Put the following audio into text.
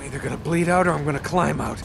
I'm either gonna bleed out or I'm gonna climb out.